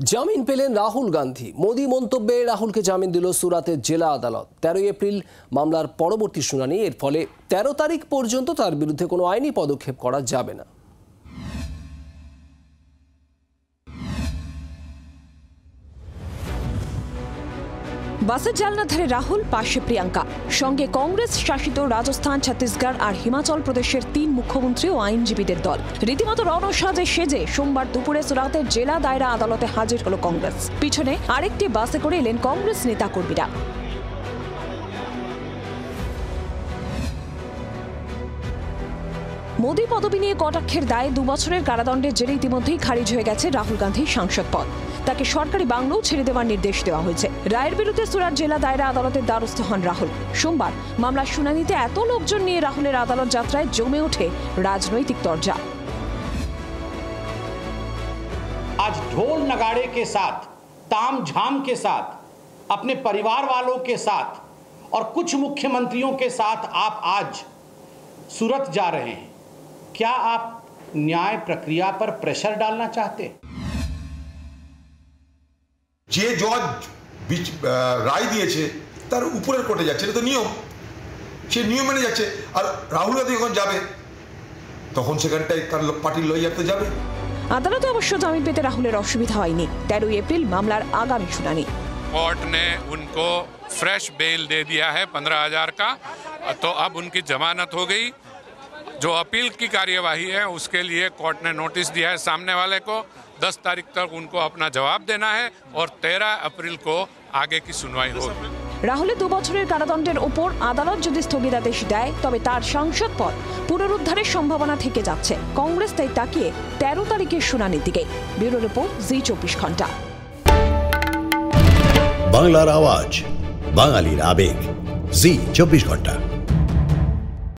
জামিন পেলেন রাহুল গান্ধী। মোদী মন্তব্যে রাহুলকে জামিন দিল সুরাতের জেলা আদালত। তেরোই এপ্রিল মামলার পরবর্তী শুনানি। এর ফলে তেরো তারিখ পর্যন্ত তার বিরুদ্ধে কোনো আইনি পদক্ষেপ করা যাবে না। বাসের জালনা ধারে রাহুল, পাশে প্রিয়াঙ্কা। সঙ্গে কংগ্রেস শাসিত রাজস্থান, ছত্তিশগড় আর হিমাচল প্রদেশের তিন মুখ্যমন্ত্রী ও আইনজীবীদের দল। রীতিমতো রণসাজে সেজে সোমবার দুপুরে সুরাতের জেলা দায়রা আদালতে হাজির হল কংগ্রেস। পিছনে আরেকটি বাসে করে এলেন কংগ্রেস নেতাকর্মীরা। মোদী পদবি নিয়ে কটাক্ষের দায়ে দুবছরের কারাদণ্ডের জেরে ইতিমধ্যেই খারিজ হয়ে গেছে রাহুল গান্ধীর সাংসদ পদ তাকে সরকারি বাংলোও ছেড়ে দেওয়ার নির্দেশ দেওয়া হয়েছে রায়ের বিরুদ্ধে সুরাট জেলা দায়রা আদালতের দ্বারস্থ হন রাহুল সোমবার মামলার শুনানিতে এত লোকজন নিয়ে রাহুলের আদালত যাত্রায় জমে ওঠে রাজনৈতিক দরজা आज ढोल नगाड़े के साथ ताम झाम के साथ अपने परिवार वालों के साथ और कुछ मुख्यमंत्रियों के साथ आप आज सूरत जा रहे हैं क्या आप न्याय प्रक्रिया पर प्रेशर डालना चाहते हैं যে জজ বিচ- আহ, রায় দিয়েছে তার উপরের কোর্টে যাচ্ছে এটা তো নিয়ম সে নিয়ম মেনে যাচ্ছে আর রাহুল গান্ধী যখন যাবে তখন সেখানটায় তার লো- পার্টির লয়ার তো যাবে আদালতে অবশ্য জামিন পেতে রাহুলের অসুবিধা হয়নি তেরোই এপ্রিল মামলার আগামী শুনানি कोर्ट ने उनको फ्रेश बेल दे दिया है पंद्रह हजार का तो अब उनकी जमानत हो गई जो अपील की कार्यवाही है उसके लिए कोर्ट ने नोटिस दिया है सामने वाले को दस तारीख तक उनको अपना जवाब देना है और तेरह अप्रैल को आगे की सुनवाई होगी রাহুলের দু বছরের কারাদণ্ডের ওপর আদালত যদি স্থগিতাদেশ দেয় তবে তার সাংসদ পদ পুনরুদ্ধারের সম্ভাবনা থেকে যাচ্ছে কংগ্রেস তাই তাকিয়ে তেরো তারিখের শুনানির দিকে ব্যুরো রিপোর্ট জি চব্বিশ ঘন্টা বাংলার আওয়াজ বাঙালির আবেগ জি চব্বিশ ঘন্টা